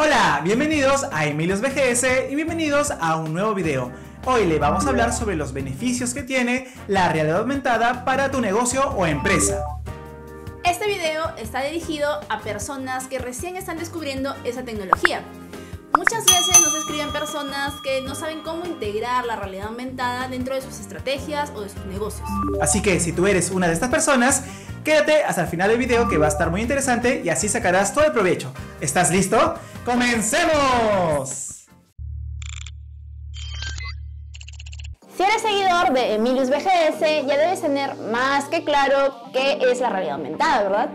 Hola, bienvenidos a Emilios BGS y bienvenidos a un nuevo video. Hoy le vamos a hablar sobre los beneficios que tiene la realidad aumentada para tu negocio o empresa. Este video está dirigido a personas que recién están descubriendo esa tecnología. Muchas veces nos escriben personas que no saben cómo integrar la realidad aumentada dentro de sus estrategias o de sus negocios. Así que si tú eres una de estas personas, quédate hasta el final del video que va a estar muy interesante y así sacarás todo el provecho. ¿Estás listo? ¡Comencemos! Si eres seguidor de Emilius BGS, ya debes tener más que claro qué es la realidad aumentada, ¿verdad?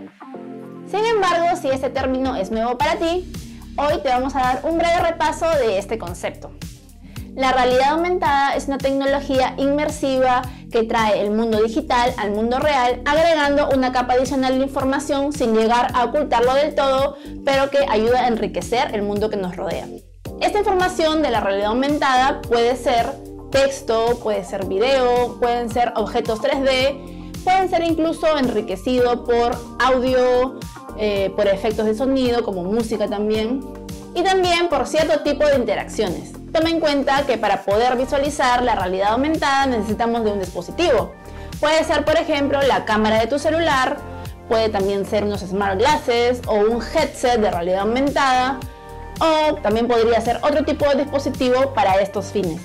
Sin embargo, si este término es nuevo para ti, hoy te vamos a dar un breve repaso de este concepto. La realidad aumentada es una tecnología inmersiva que trae el mundo digital al mundo real, agregando una capa adicional de información sin llegar a ocultarlo del todo, pero que ayuda a enriquecer el mundo que nos rodea. Esta información de la realidad aumentada puede ser texto, puede ser video, pueden ser objetos 3D, pueden ser incluso enriquecido por audio, eh, por efectos de sonido, como música también, y también por cierto tipo de interacciones. Toma en cuenta que para poder visualizar la realidad aumentada necesitamos de un dispositivo. Puede ser, por ejemplo, la cámara de tu celular, puede también ser unos smart glasses o un headset de realidad aumentada, o también podría ser otro tipo de dispositivo para estos fines.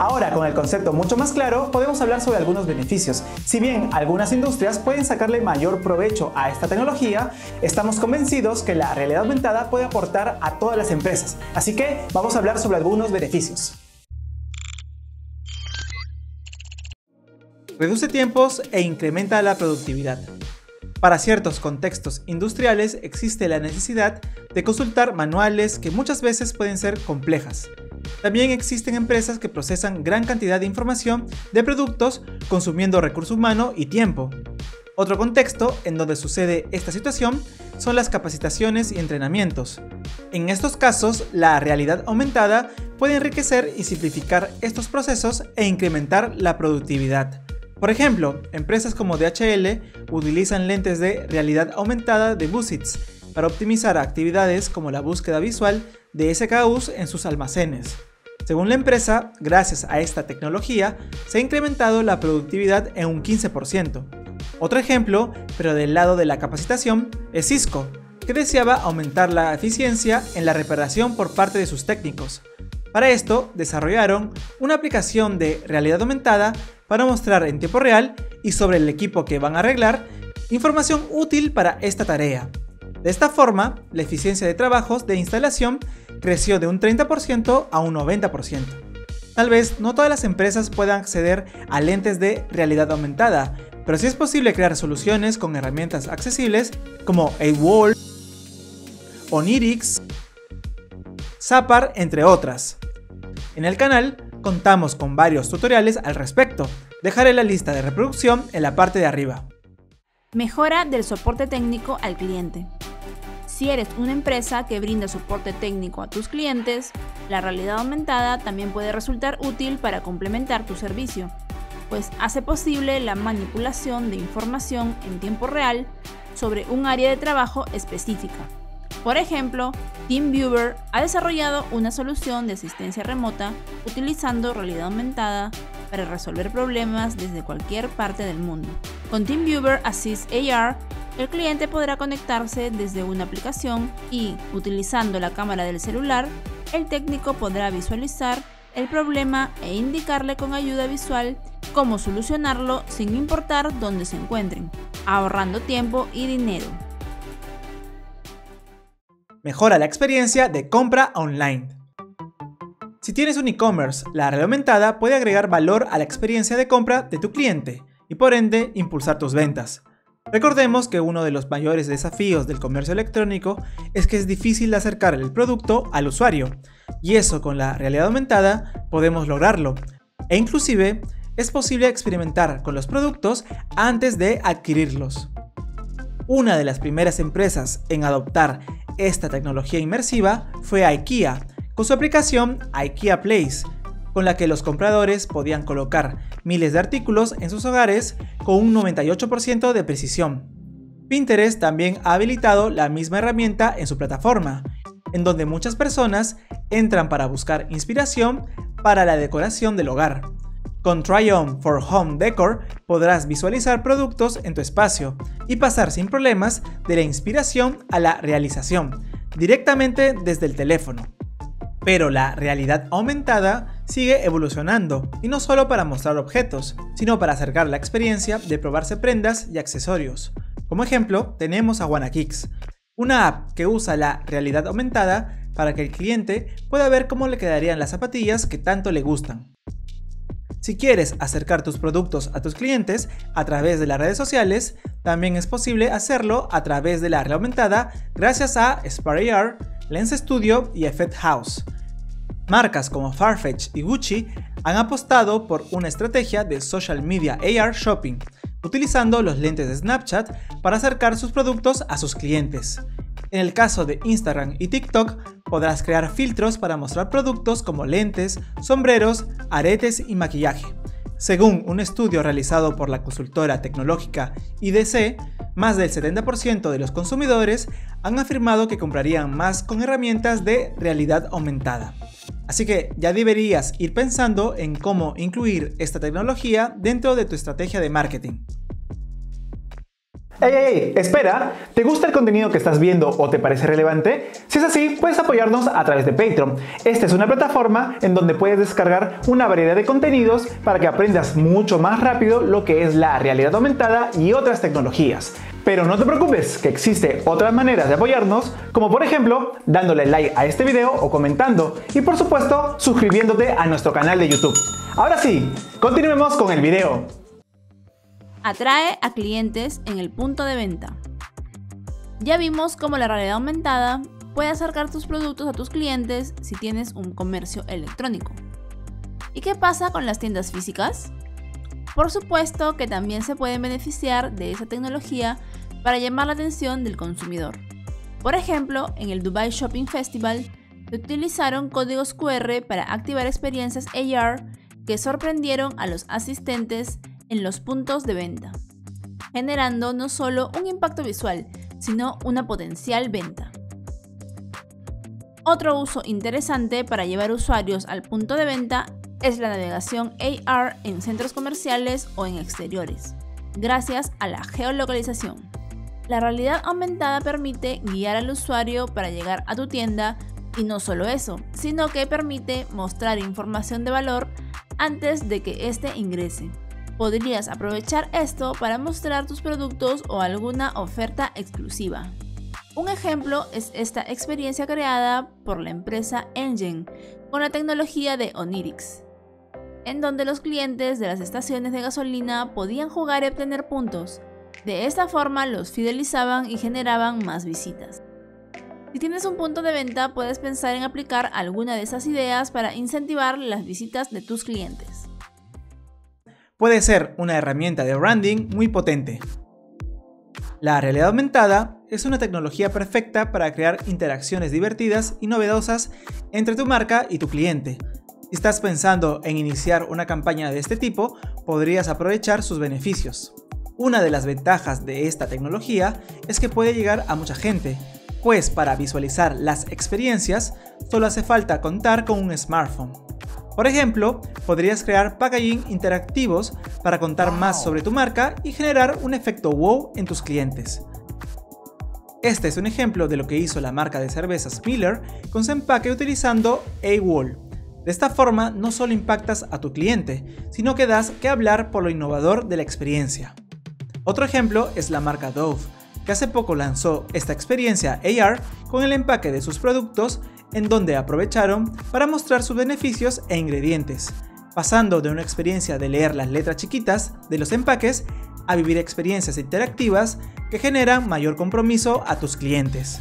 Ahora, con el concepto mucho más claro, podemos hablar sobre algunos beneficios. Si bien algunas industrias pueden sacarle mayor provecho a esta tecnología, estamos convencidos que la realidad aumentada puede aportar a todas las empresas. Así que vamos a hablar sobre algunos beneficios. Reduce tiempos e incrementa la productividad. Para ciertos contextos industriales existe la necesidad de consultar manuales que muchas veces pueden ser complejas. También existen empresas que procesan gran cantidad de información de productos consumiendo recurso humano y tiempo. Otro contexto en donde sucede esta situación son las capacitaciones y entrenamientos. En estos casos, la realidad aumentada puede enriquecer y simplificar estos procesos e incrementar la productividad. Por ejemplo, empresas como DHL utilizan lentes de realidad aumentada de Busits para optimizar actividades como la búsqueda visual de SKUs en sus almacenes. Según la empresa, gracias a esta tecnología, se ha incrementado la productividad en un 15%. Otro ejemplo, pero del lado de la capacitación, es Cisco, que deseaba aumentar la eficiencia en la reparación por parte de sus técnicos. Para esto, desarrollaron una aplicación de realidad aumentada para mostrar en tiempo real y sobre el equipo que van a arreglar información útil para esta tarea. De esta forma, la eficiencia de trabajos de instalación creció de un 30% a un 90%. Tal vez no todas las empresas puedan acceder a lentes de realidad aumentada, pero sí es posible crear soluciones con herramientas accesibles como AWOL, Onirix, Zapar, entre otras. En el canal contamos con varios tutoriales al respecto. Dejaré la lista de reproducción en la parte de arriba. Mejora del soporte técnico al cliente. Si eres una empresa que brinda soporte técnico a tus clientes, la realidad aumentada también puede resultar útil para complementar tu servicio, pues hace posible la manipulación de información en tiempo real sobre un área de trabajo específica. Por ejemplo, TeamViewer ha desarrollado una solución de asistencia remota utilizando realidad aumentada para resolver problemas desde cualquier parte del mundo. Con TeamViewer Assist AR, el cliente podrá conectarse desde una aplicación y, utilizando la cámara del celular, el técnico podrá visualizar el problema e indicarle con ayuda visual cómo solucionarlo sin importar dónde se encuentren, ahorrando tiempo y dinero. Mejora la experiencia de compra online. Si tienes un e-commerce, la red aumentada puede agregar valor a la experiencia de compra de tu cliente y por ende impulsar tus ventas. Recordemos que uno de los mayores desafíos del comercio electrónico es que es difícil acercar el producto al usuario, y eso con la realidad aumentada podemos lograrlo. E inclusive es posible experimentar con los productos antes de adquirirlos. Una de las primeras empresas en adoptar esta tecnología inmersiva fue IKEA, con su aplicación IKEA Place, con la que los compradores podían colocar miles de artículos en sus hogares con un 98% de precisión. Pinterest también ha habilitado la misma herramienta en su plataforma, en donde muchas personas entran para buscar inspiración para la decoración del hogar. Con Try On for Home Decor podrás visualizar productos en tu espacio y pasar sin problemas de la inspiración a la realización, directamente desde el teléfono. Pero la realidad aumentada sigue evolucionando, y no solo para mostrar objetos, sino para acercar la experiencia de probarse prendas y accesorios. Como ejemplo, tenemos a WannaKicks, una app que usa la realidad aumentada para que el cliente pueda ver cómo le quedarían las zapatillas que tanto le gustan. Si quieres acercar tus productos a tus clientes a través de las redes sociales, también es posible hacerlo a través de la realidad aumentada gracias a Spare Lens Studio y Effect House. Marcas como Farfetch y Gucci han apostado por una estrategia de social media AR shopping, utilizando los lentes de Snapchat para acercar sus productos a sus clientes. En el caso de Instagram y TikTok, podrás crear filtros para mostrar productos como lentes, sombreros, aretes y maquillaje. Según un estudio realizado por la consultora tecnológica IDC, más del 70% de los consumidores han afirmado que comprarían más con herramientas de realidad aumentada. Así que ya deberías ir pensando en cómo incluir esta tecnología dentro de tu estrategia de marketing. ¡Ey, ey! Espera, ¿te gusta el contenido que estás viendo o te parece relevante? Si es así, puedes apoyarnos a través de Patreon. Esta es una plataforma en donde puedes descargar una variedad de contenidos para que aprendas mucho más rápido lo que es la realidad aumentada y otras tecnologías. Pero no te preocupes, que existe otras maneras de apoyarnos, como por ejemplo dándole like a este video o comentando y por supuesto suscribiéndote a nuestro canal de YouTube. Ahora sí, continuemos con el video. Atrae a clientes en el punto de venta. Ya vimos cómo la realidad aumentada puede acercar tus productos a tus clientes si tienes un comercio electrónico. ¿Y qué pasa con las tiendas físicas? Por supuesto que también se pueden beneficiar de esa tecnología para llamar la atención del consumidor. Por ejemplo, en el Dubai Shopping Festival se utilizaron códigos QR para activar experiencias AR que sorprendieron a los asistentes en los puntos de venta, generando no solo un impacto visual, sino una potencial venta. Otro uso interesante para llevar usuarios al punto de venta es la navegación AR en centros comerciales o en exteriores, gracias a la geolocalización. La realidad aumentada permite guiar al usuario para llegar a tu tienda y no solo eso, sino que permite mostrar información de valor antes de que éste ingrese. Podrías aprovechar esto para mostrar tus productos o alguna oferta exclusiva. Un ejemplo es esta experiencia creada por la empresa Engine con la tecnología de Onirix, en donde los clientes de las estaciones de gasolina podían jugar y obtener puntos. De esta forma los fidelizaban y generaban más visitas. Si tienes un punto de venta, puedes pensar en aplicar alguna de esas ideas para incentivar las visitas de tus clientes puede ser una herramienta de branding muy potente. La realidad aumentada es una tecnología perfecta para crear interacciones divertidas y novedosas entre tu marca y tu cliente. Si estás pensando en iniciar una campaña de este tipo, podrías aprovechar sus beneficios. Una de las ventajas de esta tecnología es que puede llegar a mucha gente, pues para visualizar las experiencias solo hace falta contar con un smartphone. Por ejemplo, podrías crear packaging interactivos para contar más sobre tu marca y generar un efecto wow en tus clientes. Este es un ejemplo de lo que hizo la marca de cervezas Miller con su empaque utilizando A-Wall. De esta forma no solo impactas a tu cliente, sino que das que hablar por lo innovador de la experiencia. Otro ejemplo es la marca Dove, que hace poco lanzó esta experiencia AR con el empaque de sus productos en donde aprovecharon para mostrar sus beneficios e ingredientes, pasando de una experiencia de leer las letras chiquitas de los empaques a vivir experiencias interactivas que generan mayor compromiso a tus clientes.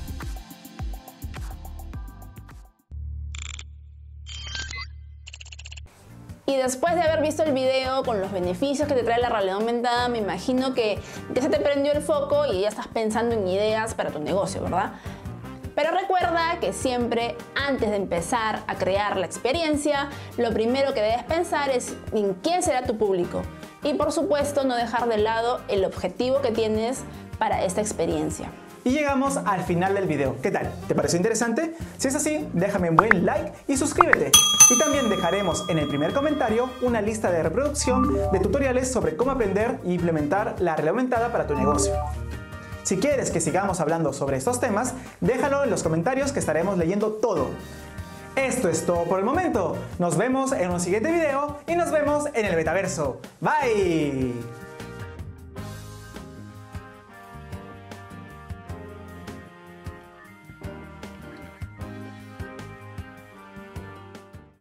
Y después de haber visto el video con los beneficios que te trae la realidad aumentada, me imagino que ya se te prendió el foco y ya estás pensando en ideas para tu negocio, ¿verdad? Pero recuerda que siempre antes de empezar a crear la experiencia, lo primero que debes pensar es en quién será tu público. Y por supuesto no dejar de lado el objetivo que tienes para esta experiencia. Y llegamos al final del video. ¿Qué tal? ¿Te pareció interesante? Si es así, déjame un buen like y suscríbete. Y también dejaremos en el primer comentario una lista de reproducción de tutoriales sobre cómo aprender e implementar la realidad aumentada para tu negocio. Si quieres que sigamos hablando sobre estos temas, déjalo en los comentarios que estaremos leyendo todo. Esto es todo por el momento. Nos vemos en un siguiente video y nos vemos en el metaverso. Bye.